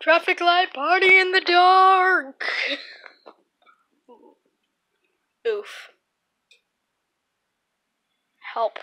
Traffic light party in the dark. Oof. Help.